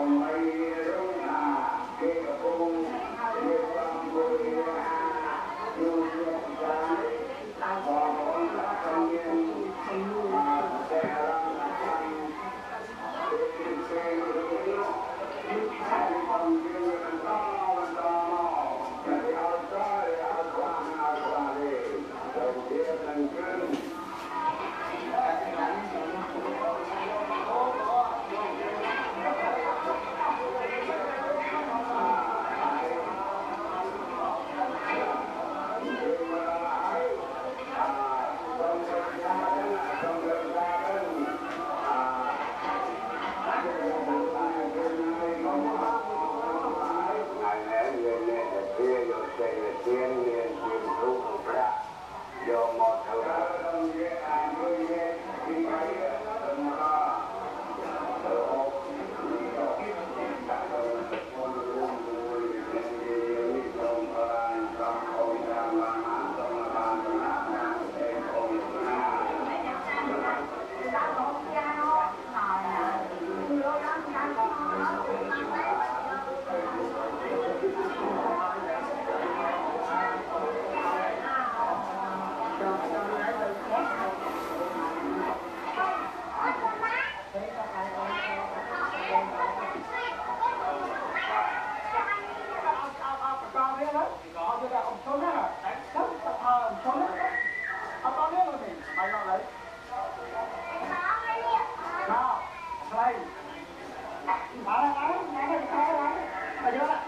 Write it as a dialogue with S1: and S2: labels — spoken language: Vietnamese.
S1: Almighty
S2: thôi. Mở ra, mở ra, mở ra, mở ra.